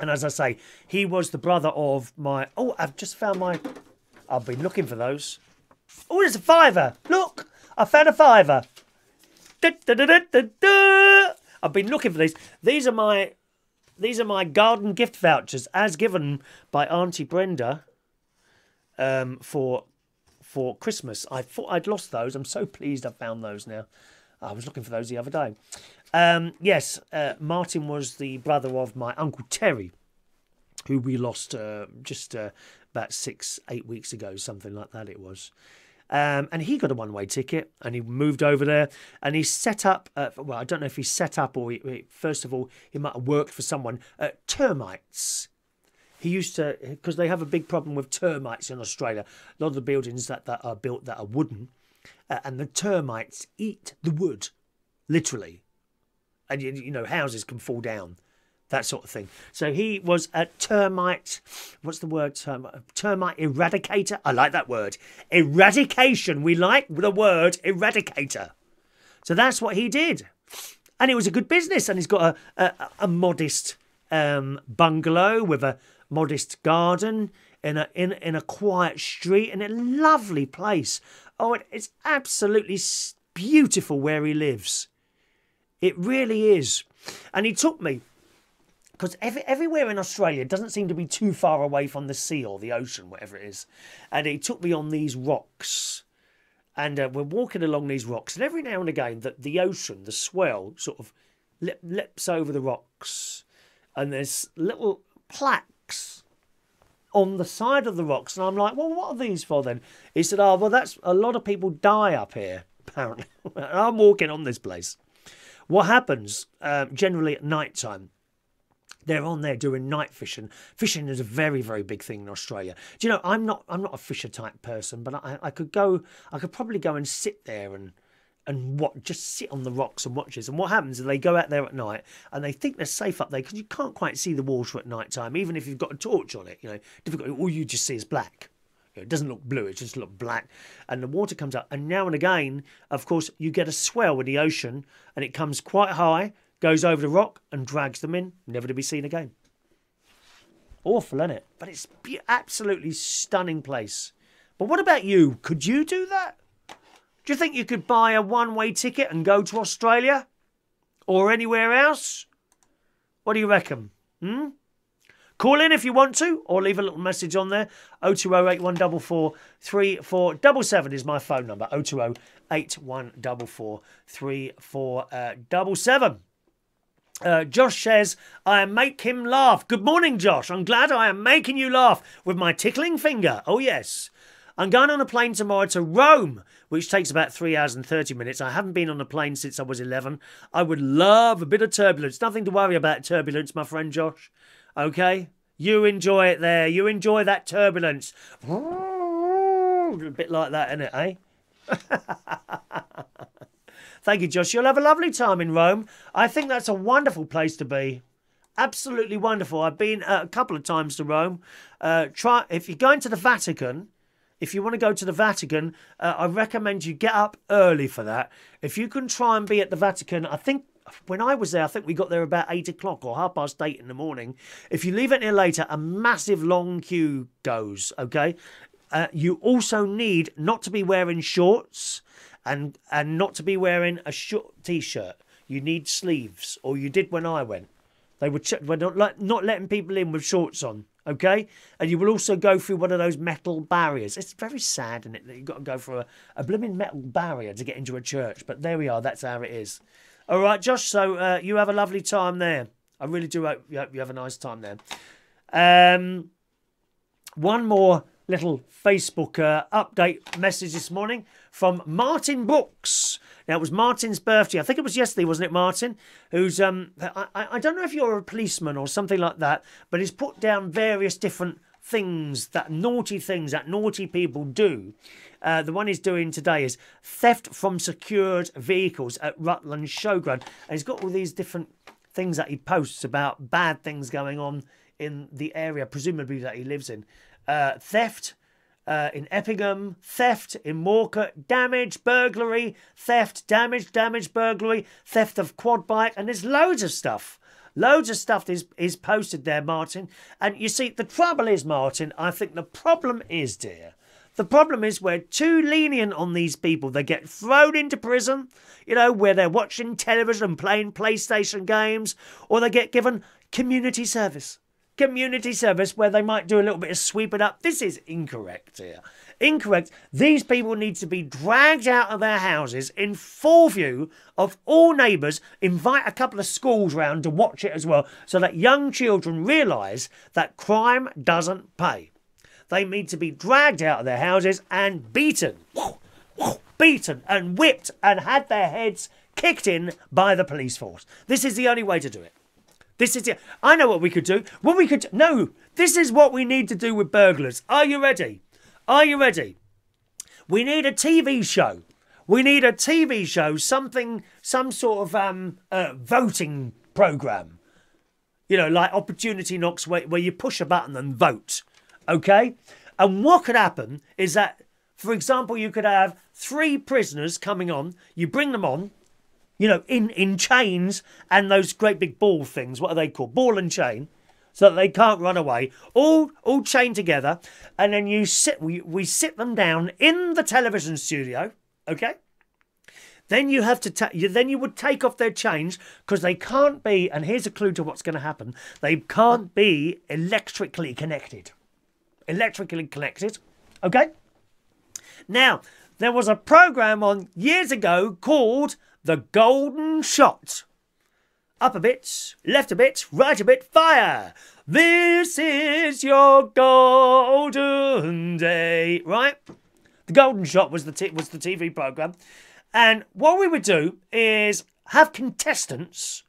And as I say, he was the brother of my. Oh, I've just found my. I've been looking for those. Oh, there's a fiver. Look, I found a fiver. I've been looking for these. These are my. These are my garden gift vouchers, as given by Auntie Brenda um, for for Christmas. I thought I'd lost those. I'm so pleased I've found those now. I was looking for those the other day. Um, yes, uh, Martin was the brother of my Uncle Terry, who we lost uh, just uh, about six, eight weeks ago, something like that it was. Um, and he got a one way ticket and he moved over there and he set up, uh, well, I don't know if he set up or he, he, first of all, he might have worked for someone, uh, termites. He used to because they have a big problem with termites in Australia. A lot of the buildings that, that are built that are wooden, uh, and the termites eat the wood, literally, and you, you know houses can fall down, that sort of thing. So he was a termite. What's the word? Termite, termite eradicator. I like that word. Eradication. We like the word eradicator. So that's what he did, and it was a good business. And he's got a, a, a modest um, bungalow with a modest garden in a in in a quiet street in a lovely place. Oh, it, it's absolutely beautiful where he lives. It really is. And he took me because every, everywhere in Australia doesn't seem to be too far away from the sea or the ocean, whatever it is. And he took me on these rocks. And uh, we're walking along these rocks, and every now and again, the, the ocean, the swell, sort of lip, lips over the rocks, and there's little plaques on the side of the rocks. And I'm like, well, what are these for then? He said, oh, well, that's a lot of people die up here, apparently. I'm walking on this place. What happens um, generally at night time? They're on there doing night fishing. Fishing is a very, very big thing in Australia. Do you know? I'm not. I'm not a fisher type person, but I, I could go. I could probably go and sit there and and what just sit on the rocks and watch this. And what happens is they go out there at night and they think they're safe up there because you can't quite see the water at night time, even if you've got a torch on it. You know, difficult. All you just see is black. It doesn't look blue; it just looks black. And the water comes up, and now and again, of course, you get a swell in the ocean, and it comes quite high, goes over the rock, and drags them in, never to be seen again. Awful, isn't it? But it's absolutely stunning place. But what about you? Could you do that? Do you think you could buy a one way ticket and go to Australia? Or anywhere else? What do you reckon? Hmm? Call in if you want to, or leave a little message on there. 020 3477 is my phone number. 020 8144 3477. Uh, Josh says, I make him laugh. Good morning, Josh. I'm glad I am making you laugh with my tickling finger. Oh, yes. I'm going on a plane tomorrow to Rome, which takes about three hours and 30 minutes. I haven't been on a plane since I was 11. I would love a bit of turbulence. Nothing to worry about turbulence, my friend Josh. Okay? You enjoy it there. You enjoy that turbulence. A bit like that, isn't it, eh? Thank you, Josh. You'll have a lovely time in Rome. I think that's a wonderful place to be. Absolutely wonderful. I've been uh, a couple of times to Rome. Uh, try if you're going to the Vatican. If you want to go to the Vatican, uh, I recommend you get up early for that. If you can try and be at the Vatican, I think when I was there, I think we got there about eight o'clock or half past eight in the morning. If you leave it any later, a massive long queue goes. Okay. Uh, you also need not to be wearing shorts and and not to be wearing a short t-shirt. You need sleeves, or you did when I went. They were, ch- were not, let, not letting people in with shorts on, okay? And you will also go through one of those metal barriers. It's very sad, isn't it, that you've got to go through a, a blooming metal barrier to get into a church. But there we are, that's how it is. All right, Josh, so uh, you have a lovely time there. I really do hope you, hope you have a nice time there. Um, one more little Facebook uh, update message this morning from Martin Brookes. Now it was Martin's birthday. I think it was yesterday, wasn't it, Martin? Who's um, I, I don't know if you're a policeman or something like that, but he's put down various different things that naughty things that naughty people do. Uh, the one he's doing today is theft from secured vehicles at Rutland Showground, and he's got all these different things that he posts about bad things going on in the area, presumably that he lives in. Uh, theft uh, in Empingham, theft in Morcott, damage, burglary, theft, damage, damage, burglary, theft of quad bike, and there's loads of stuff. Loads of stuff is, is posted there, Martin. And you see, the trouble is, Martin, I think the problem is, dear, the problem is we're too lenient on these people. They get thrown into prison, you know, where they're watching television and playing PlayStation games, or they get given community service community service where they might do a little bit of sweeping up. This is incorrect here. Incorrect. These people need to be dragged out of their houses in full view of all neighbours. Invite a couple of schools round to watch it as well so that young children realise that crime doesn't pay. They need to be dragged out of their houses and beaten. Beaten and whipped and had their heads kicked in by the police force. This is the only way to do it. This is it. I know what we could do. What we could no. This is what we need to do with burglars. Are you ready? Are you ready? We need a TV show. We need a TV show, something, some sort of um, uh, voting program. You know, like Opportunity Knocks, where, where you push a button and vote. Okay? And what could happen is that, for example, you could have three prisoners coming on. You bring them on, you know, in, in chains and those great big ball things. What are they called? Ball and chain. So that they can't run away, all all chained together, and then you sit. We we sit them down in the television studio, okay? Then you have to ta- you, then you would take off their chains because they can't be. And here's a clue to what's going to happen: they can't be electrically connected. Electrically connected, okay? Now there was a program on years ago called the Golden Shot. Up a bit, left a bit, right a bit, fire! This is your golden day, right? The Golden Shot was the was the TV program, and what we would do is have contestants,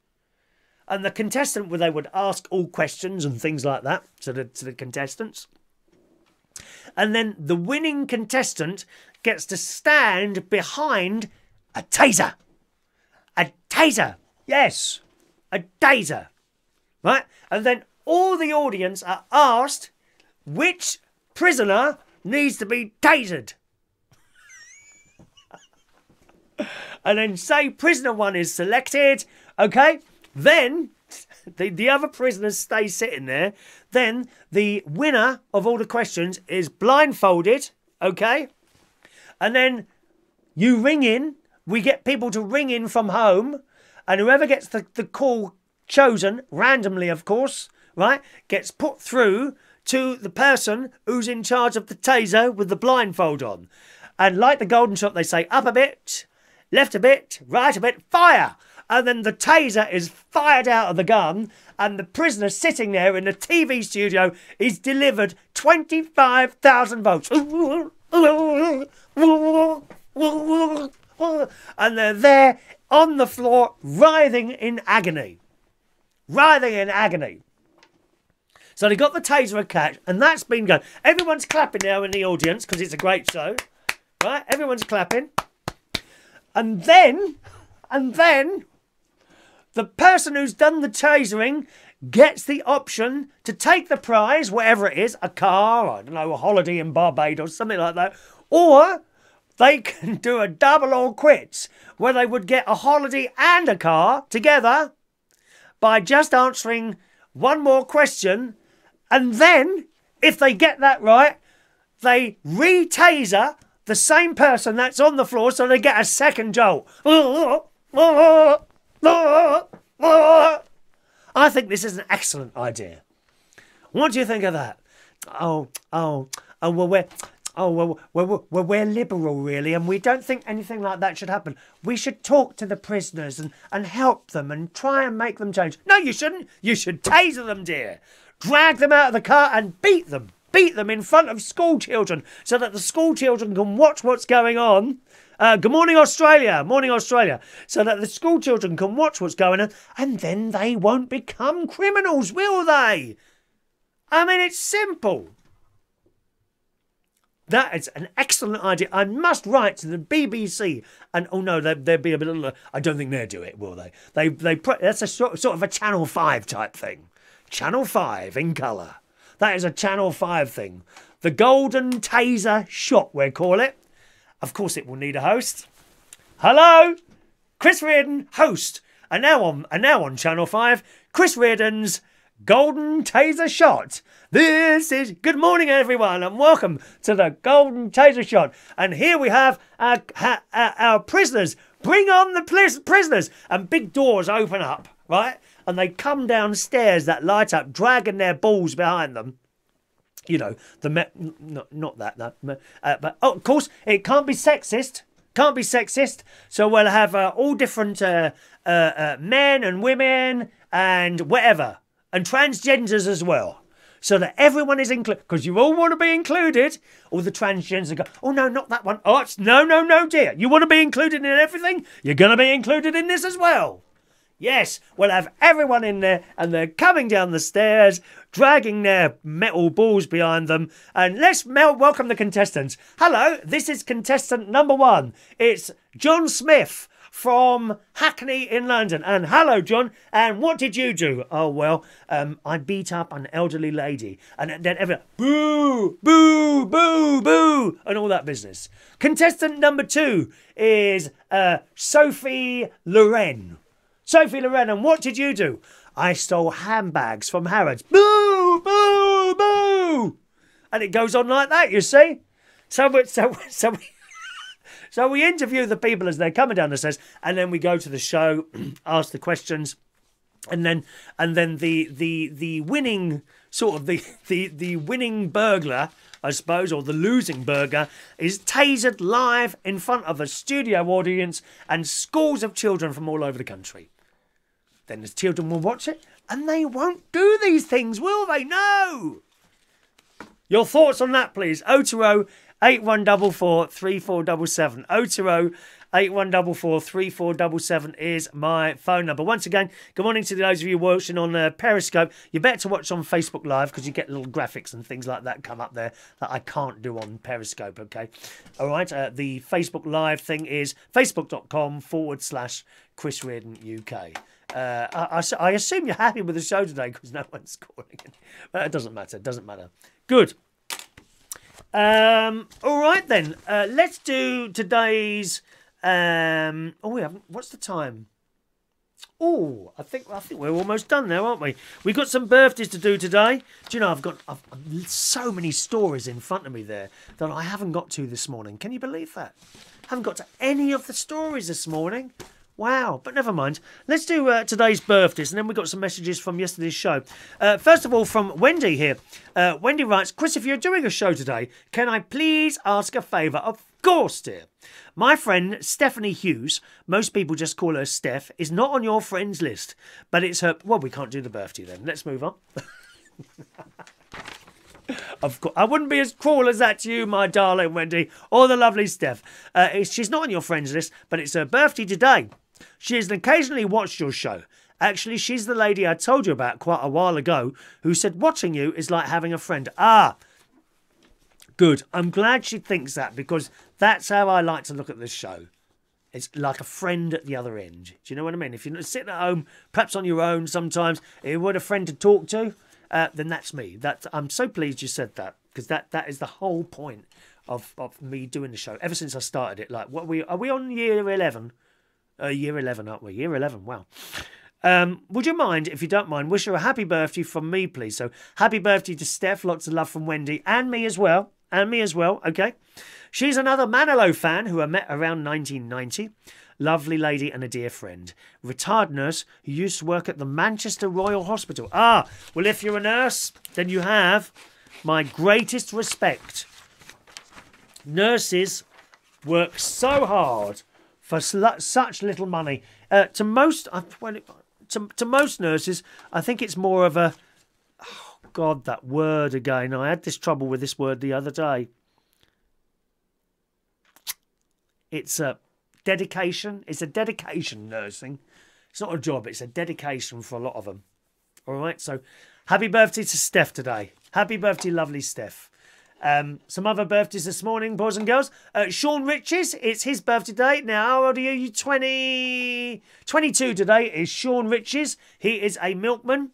and the contestant where they would ask all questions and things like that to the to the contestants, and then the winning contestant gets to stand behind a taser, a taser, yes a taser, right? And then all the audience are asked which prisoner needs to be tasered. and then say prisoner one is selected, okay? Then the, the other prisoners stay sitting there. Then the winner of all the questions is blindfolded, okay? And then you ring in. We get people to ring in from home and whoever gets the, the call chosen, randomly of course, right, gets put through to the person who's in charge of the taser with the blindfold on. And like the golden shot, they say up a bit, left a bit, right a bit, fire! And then the taser is fired out of the gun, and the prisoner sitting there in the TV studio is delivered 25,000 volts. And they're there on the floor, writhing in agony. Writhing in agony. So they got the taser catch, and that's been going. Everyone's clapping now in the audience because it's a great show, right? Everyone's clapping. And then, and then, the person who's done the tasering gets the option to take the prize, whatever it is, a car, I don't know, a holiday in Barbados, something like that, or they can do a double or quits where they would get a holiday and a car together by just answering one more question. And then, if they get that right, they re taser the same person that's on the floor so they get a second jolt. I think this is an excellent idea. What do you think of that? Oh, oh, oh, well, we're, oh, well, well, we're liberal, really, and we don't think anything like that should happen. We should talk to the prisoners and, and help them and try and make them change. No, you shouldn't. You should taser them, dear. Drag them out of the car and beat them. Beat them in front of school children so that the school children can watch what's going on. Uh, good morning, Australia. Morning, Australia. So that the school children can watch what's going on and then they won't become criminals, will they? I mean, it's simple. That is an excellent idea. I must write to the BBC. And oh no, there would be a bit of. I don't think they'll do it, will they? They they that's a sort sort of a Channel Five type thing. Channel Five in colour. That is a Channel Five thing. The Golden Taser Shot, we call it. Of course, it will need a host. Hello, Chris Reardon, host. And now on and now on Channel Five, Chris Reardon's Golden Taser Shot. This is good morning, everyone, and welcome to the Golden Taser Shot. And here we have our, our, our prisoners. Bring on the prisoners. And big doors open up, right? And they come downstairs that light up, dragging their balls behind them. You know, the me- not, not that, that uh, but oh, of course, it can't be sexist. Can't be sexist. So we'll have uh, all different uh, uh, uh men and women and whatever, and transgenders as well so that everyone is included. Because you all want to be included. All the transgenders go, oh no, not that one. Oh, no, no, no, dear. You want to be included in everything? You're going to be included in this as well. Yes, we'll have everyone in there, and they're coming down the stairs, dragging their metal balls behind them. And let's welcome the contestants. Hello, this is contestant number one. It's John Smith from Hackney in London. And hello, John. And what did you do? Oh, well, um, I beat up an elderly lady. And then everyone, boo, boo, boo, boo, and all that business. Contestant number two is uh, Sophie Loren. Sophie Loren, and what did you do? I stole handbags from Harrods. Boo, boo, boo. And it goes on like that, you see. So, so, so so we interview the people as they're coming down the stairs, and then we go to the show, ask the questions, and then and then the the the winning sort of the the the winning burglar, I suppose, or the losing burger, is tasered live in front of a studio audience and schools of children from all over the country. Then the children will watch it, and they won't do these things, will they? No. Your thoughts on that, please. 020 8144 3477. 020 8144 3477 is my phone number. Once again, good morning to those of you watching on uh, Periscope. You're better to watch on Facebook Live because you get little graphics and things like that come up there that I can't do on Periscope, okay? All right, uh, the Facebook Live thing is facebook.com forward slash Chris Reardon UK. Uh, I, I, I, assume you're happy with the show today because no one's calling. But it doesn't matter. It doesn't matter. Good. Um, all right then. Uh, let's do today's. Um, oh, we haven't. What's the time? Oh, I think I think we're almost done now, aren't we? We've got some birthdays to do today. Do you know I've got I've, so many stories in front of me there that I haven't got to this morning. Can you believe that? I haven't got to any of the stories this morning. Wow, but never mind. Let's do uh, today's birthdays, and then we got some messages from yesterday's show. Uh, first of all, from Wendy here. Uh, Wendy writes, Chris, if you're doing a show today, can I please ask a favour? Of course, dear. My friend Stephanie Hughes, most people just call her Steph, is not on your friends list, but it's her. Well, we can't do the birthday then. Let's move on. Of course, I wouldn't be as cruel as that to you, my darling Wendy, or the lovely Steph. Uh, she's not on your friends list, but it's her birthday today. She has occasionally watched your show. Actually, she's the lady I told you about quite a while ago who said watching you is like having a friend. Ah, good. I'm glad she thinks that because that's how I like to look at this show. It's like a friend at the other end. Do you know what I mean? If you're sitting at home, perhaps on your own sometimes, you want a friend to talk to, uh, then that's me. That I'm so pleased you said that because that, that is the whole point of, of me doing the show ever since I started it. Like, what are we are we on year eleven? Uh, year 11, aren't we? Year 11, wow. Um, would you mind, if you don't mind, wish her a happy birthday from me, please? So, happy birthday to Steph. Lots of love from Wendy and me as well. And me as well, okay? She's another Manilow fan who I met around 1990. Lovely lady and a dear friend. Retired nurse who used to work at the Manchester Royal Hospital. Ah, well, if you're a nurse, then you have my greatest respect. Nurses work so hard for such little money. Uh, to most, to, to most nurses, I think it's more of a, oh God, that word again. I had this trouble with this word the other day. It's a dedication. It's a dedication, nursing. It's not a job, it's a dedication for a lot of them. All right, so happy birthday to Steph today. Happy birthday, lovely Steph. Um, some other birthdays this morning, boys and girls. Uh, Shaun Riches, it's his birthday day. Now, how old are you? 20, 22 today is Shaun Riches. He is a milkman.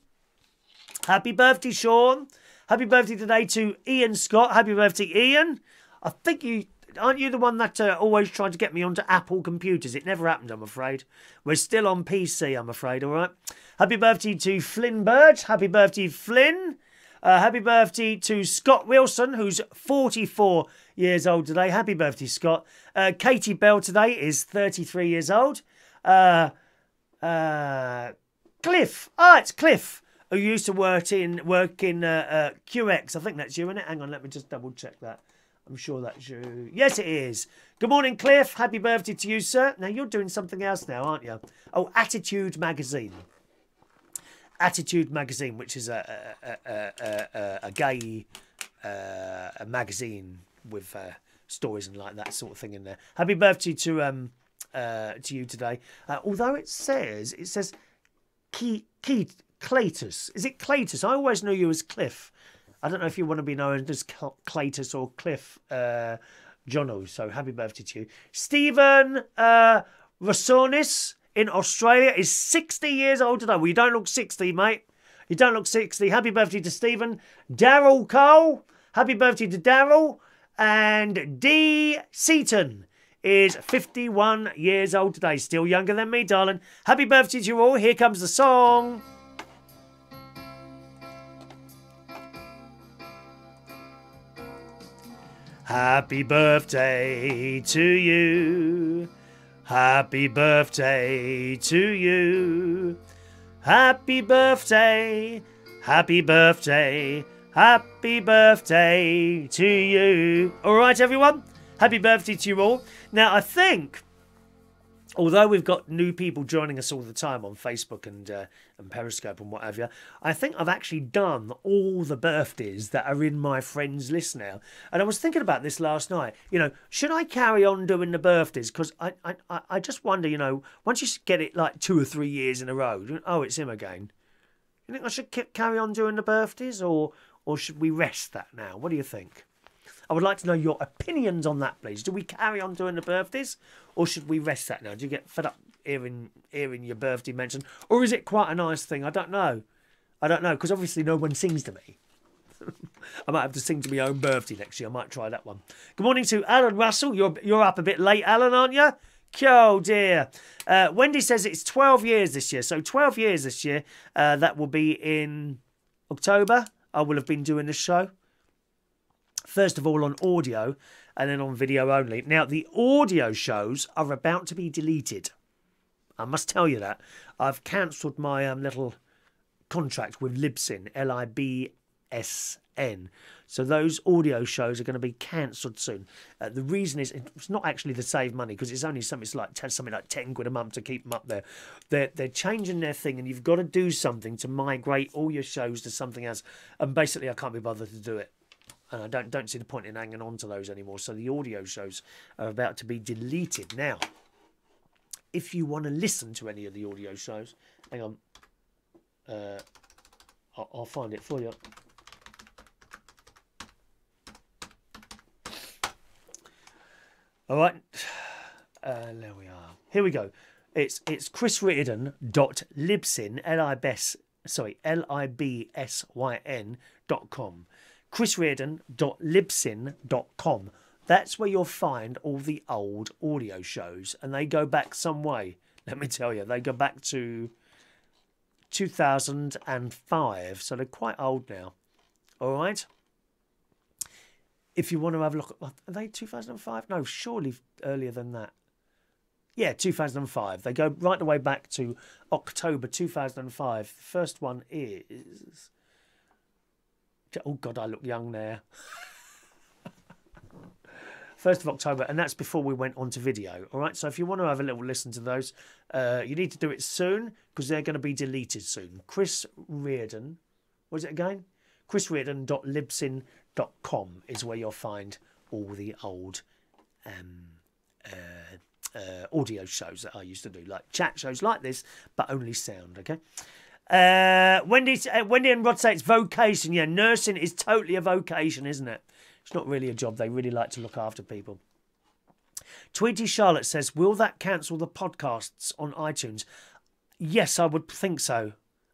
Happy birthday, Shaun. Happy birthday today to Ian Scott. Happy birthday, Ian. I think you aren't you the one that uh, always tried to get me onto Apple computers? It never happened, I'm afraid. We're still on PC, I'm afraid, all right? Happy birthday to Flynn Bird. Happy birthday, Flynn. Uh, happy birthday to Scott Wilson, who's 44 years old today. Happy birthday, Scott. Uh, Katie Bell today is 33 years old. Uh, uh, Cliff. Ah, it's Cliff, who used to work in work in uh, uh, QX. I think that's you, isn't it? Hang on, let me just double check that. I'm sure that's you. Yes, it is. Good morning, Cliff. Happy birthday to you, sir. Now, you're doing something else now, aren't you? Oh, Attitude Magazine. Attitude magazine, which is a a, a, a, a gay uh, a magazine with uh, stories and like that sort of thing in there. Happy birthday to um uh, to you today. Uh, although it says it says Key Key. Is it Cletus? I always knew you as Cliff. I don't know if you want to be known as Cletus or Cliff uh, Jono. So happy birthday to you, Stephen. Uh, Rasonis in Australia is 60 years old today. Well, you don't look 60, mate. You don't look 60. Happy birthday to Stephen. Darrell Cole. Happy birthday to Darrell. And Dee Seaton is 51 years old today. Still younger than me, darling. Happy birthday to you all. Here comes the song. Happy birthday to you. Happy birthday to you. Happy birthday. Happy birthday. Happy birthday to you. All right, everyone. Happy birthday to you all. Now, I think although we've got new people joining us all the time on Facebook and uh, and Periscope and whatever, I think I've actually done all the birthdays that are in my friends list now. And I was thinking about this last night. You know, should I carry on doing the birthdays? Because I, I I just wonder. You know, once you get it like two or three years in a row, oh, it's him again. You think I should carry on doing the birthdays, or or should we rest that now? What do you think? I would like to know your opinions on that, please. Do we carry on doing the birthdays, or should we rest that now? Do you get fed up hearing hearing your birthday mentioned, or is it quite a nice thing? I don't know. I don't know because obviously no one sings to me. I might have to sing to my own birthday next year. I might try that one. Good morning to Alan Russell. You're you're up a bit late, Alan, aren't you? Oh dear. Uh, Wendy says it's 12 years this year. So 12 years this year. Uh, that will be in October. I will have been doing this show. First of all, on audio and then on video only. Now, the audio shows are about to be deleted. I must tell you that. I've cancelled my um, little contract with Libsyn, L I B S N. So those audio shows are going to be cancelled soon. Uh, the reason is it's not actually to save money because it's only something like something like ten quid a month to keep them up there. They're they're changing their thing, and you've got to do something to migrate all your shows to something else. And basically, I can't be bothered to do it and I don't don't see the point in hanging on to those anymore. So the audio shows are about to be deleted now. If you want to listen to any of the audio shows, hang on, uh, I'll, I'll find it for you. All right, uh, there we are. Here we go. It's it's Chris dot libsyn l i b s sorry l i b s y n dot com chrisreardon.libsyn.com. That's where you'll find all the old audio shows, and they go back some way. Let me tell you, they go back to 2005, so they're quite old now. All right. If you want to have a look, are they 2005? No, surely earlier than that. Yeah, 2005. They go right the way back to October 2005. The first one is Oh God, I look young there. First of October, and that's before we went on to video. All right, so if you want to have a little listen to those, uh, you need to do it soon because they're going to be deleted soon. Chris Reardon, what is it again? chrisreardon.libsyn.com is where you'll find all the old um, uh, uh, audio shows that I used to do, like chat shows like this, but only sound. Okay. Uh, Wendy, uh, Wendy and Rod say it's vocation. Yeah, nursing is totally a vocation, isn't it? It's not really a job. They really like to look after people. Tweety Charlotte says, Will that cancel the podcasts on iTunes? Yes, I would think so.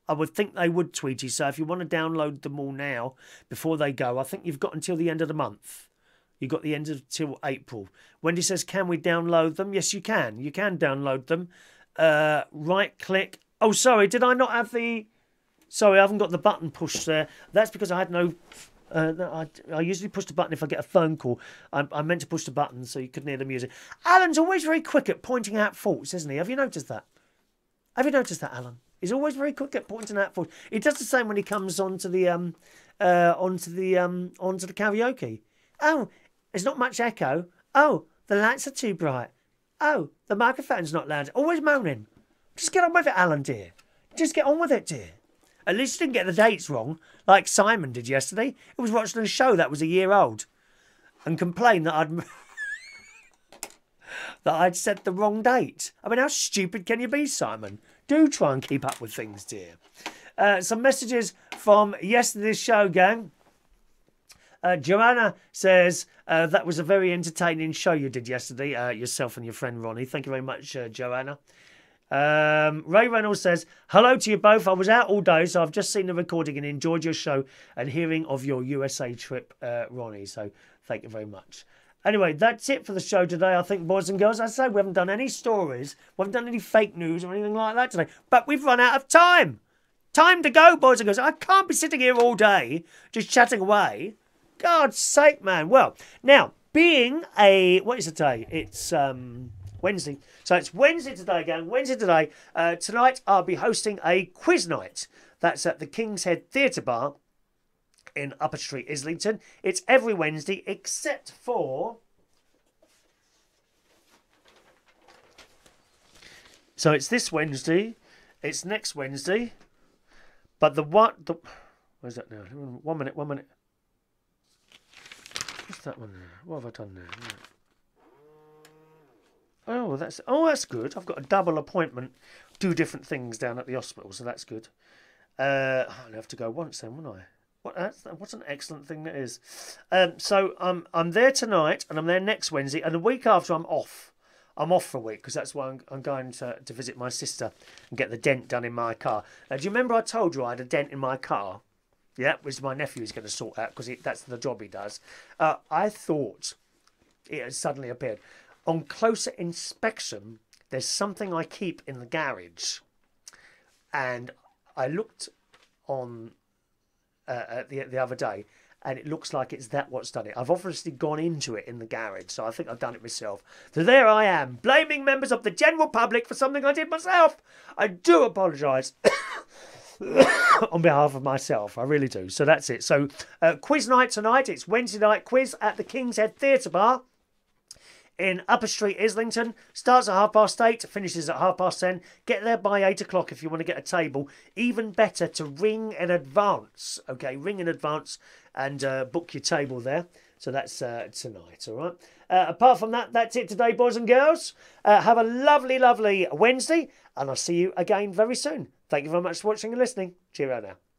I would think they would, Tweety. So if you want to download them all now before they go, I think you've got until the end of the month. You've got the end of till April. Wendy says, Can we download them? Yes, you can. You can download them. Uh, right click Oh, sorry, did I not have the... Sorry, I haven't got the button pushed there. That's because I had no... Uh, I, I, usually push the button if I get a phone call. I, I, meant to push the button so you couldn't hear the music. Alan's always very quick at pointing out faults, isn't he? Have you noticed that? Have you noticed that, Alan? He's always very quick at pointing out faults. He does the same when he comes onto the um, uh, onto the um, onto the karaoke. Oh, there's not much echo. Oh, the lights are too bright. Oh, the microphone's not loud. Always moaning. Just get on with it, Alan, dear. Just get on with it, dear. At least you didn't get the dates wrong, like Simon did yesterday. He was watching a show that was a year old and complained that I'd that I'd said the wrong date. I mean, how stupid can you be, Simon? Do try and keep up with things, dear. Uh, some messages from yesterday's show, gang. Uh, Joanna says uh, that was a very entertaining show you did yesterday, uh, yourself and your friend Ronnie. Thank you very much, uh, Joanna. Um, Ray Reynolds says, Hello to you both. I was out all day, so I've just seen the recording and enjoyed your show and hearing of your USA trip, uh, Ronnie. So thank you very much. Anyway, that's it for the show today, I think, boys and girls. I say we haven't done any stories, we haven't done any fake news or anything like that today, but we've run out of time. Time to go, boys and girls. I can't be sitting here all day just chatting away. God's sake, man. Well, now, being a, what is it today? It's um, Wednesday. So it's Wednesday today again. Wednesday today. Uh, tonight I'll be hosting a quiz night. That's at the King's Head Theatre Bar in Upper Street, Islington. It's every Wednesday except for. So it's this Wednesday, it's next Wednesday, but the what the where's that now? One minute, one minute. What's that one? What have I done there? Oh, that's oh, that's good. I've got a double appointment, do different things down at the hospital, so that's good. Uh, I'll have to go once then, won't I? What that's what an excellent thing that is. Um, so I'm I'm there tonight, and I'm there next Wednesday, and the week after I'm off. I'm off for a week because that's why I'm, I'm, going to, to visit my sister and get the dent done in my car. Now, do you remember I told you I had a dent in my car? Yeah, which my nephew is going to sort out because that's the job he does. Uh, I thought it had suddenly appeared. On closer inspection, there's something I keep in the garage, and I looked on uh, the the other day, and it looks like it's that what's done it. I've obviously gone into it in the garage, so I think I've done it myself. So there I am, blaming members of the general public for something I did myself. I do apologise. on behalf of myself, I really do. So that's it. So, uh, quiz night tonight. It's Wednesday night quiz at the King's Head Theatre Bar in Upper Street, Islington. Starts at half past eight, finishes at half past ten. Get there by eight o'clock if you want to get a table. Even better to ring in advance. Okay, ring in advance and uh, book your table there. So that's uh, tonight, all right? Uh, apart from that, that's it today, boys and girls. Uh, have a lovely, lovely Wednesday, and I'll see you again very soon. Thank you very much for watching and listening. Cheerio now.